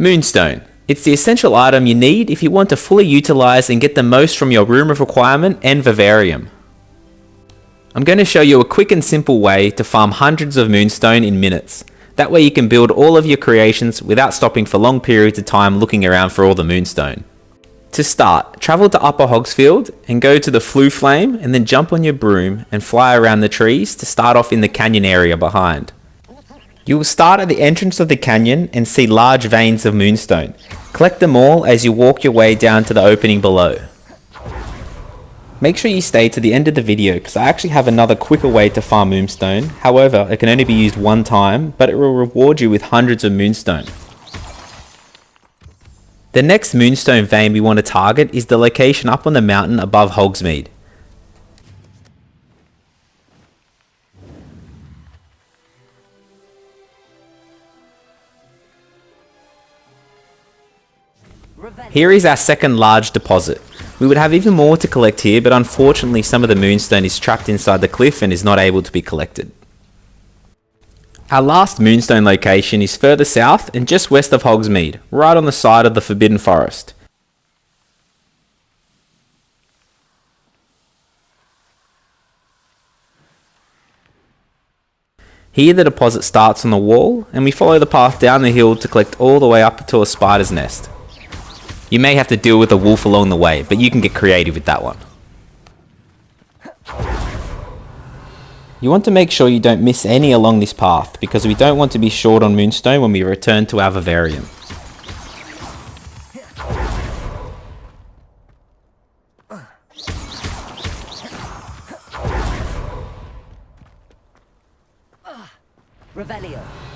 Moonstone. It's the essential item you need if you want to fully utilize and get the most from your room of requirement and vivarium. I'm going to show you a quick and simple way to farm hundreds of moonstone in minutes. That way you can build all of your creations without stopping for long periods of time looking around for all the moonstone. To start, travel to Upper Hogsfield and go to the Floo Flame and then jump on your broom and fly around the trees to start off in the canyon area behind. You will start at the entrance of the canyon and see large veins of moonstone. Collect them all as you walk your way down to the opening below. Make sure you stay to the end of the video because I actually have another quicker way to farm moonstone. However, it can only be used one time, but it will reward you with hundreds of moonstone. The next moonstone vein we want to target is the location up on the mountain above Hogsmeade. Here is our second large deposit. We would have even more to collect here, but unfortunately some of the moonstone is trapped inside the cliff and is not able to be collected. Our last moonstone location is further south and just west of Hogsmeade, right on the side of the Forbidden Forest. Here the deposit starts on the wall and we follow the path down the hill to collect all the way up to a spider's nest. You may have to deal with a wolf along the way, but you can get creative with that one. You want to make sure you don't miss any along this path, because we don't want to be short on moonstone when we return to our vivarium. Revelio.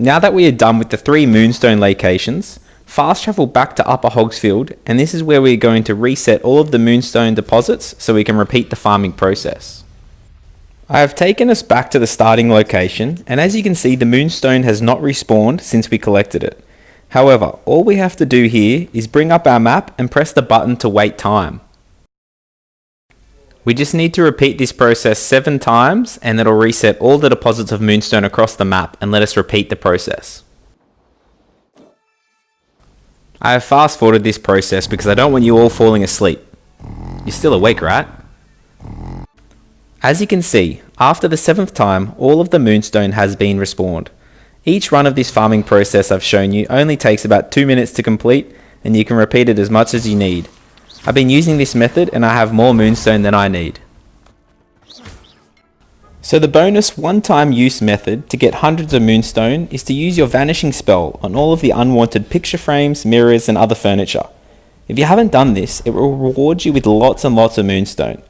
Now that we are done with the three Moonstone locations, fast travel back to Upper Hogsfield and this is where we are going to reset all of the Moonstone deposits so we can repeat the farming process. I have taken us back to the starting location and as you can see the Moonstone has not respawned since we collected it. However, all we have to do here is bring up our map and press the button to wait time. We just need to repeat this process 7 times and it'll reset all the deposits of moonstone across the map and let us repeat the process. I have fast forwarded this process because I don't want you all falling asleep. You're still awake, right? As you can see, after the 7th time, all of the moonstone has been respawned. Each run of this farming process I've shown you only takes about 2 minutes to complete and you can repeat it as much as you need. I've been using this method and I have more moonstone than I need. So the bonus one-time use method to get hundreds of moonstone is to use your vanishing spell on all of the unwanted picture frames, mirrors and other furniture. If you haven't done this, it will reward you with lots and lots of moonstone.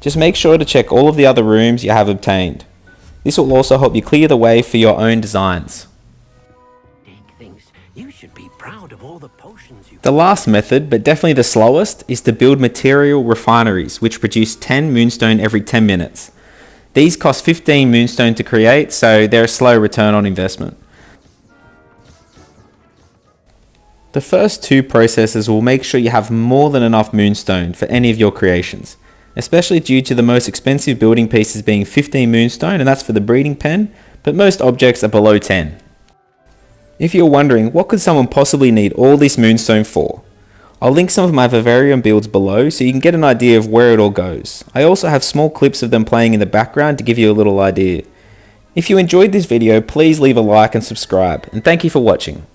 Just make sure to check all of the other rooms you have obtained. This will also help you clear the way for your own designs. The last method, but definitely the slowest, is to build material refineries, which produce 10 moonstone every 10 minutes. These cost 15 moonstone to create, so they're a slow return on investment. The first two processes will make sure you have more than enough moonstone for any of your creations, especially due to the most expensive building pieces being 15 moonstone, and that's for the breeding pen, but most objects are below 10. If you're wondering, what could someone possibly need all this moonstone for? I'll link some of my vivarium builds below so you can get an idea of where it all goes. I also have small clips of them playing in the background to give you a little idea. If you enjoyed this video, please leave a like and subscribe, and thank you for watching.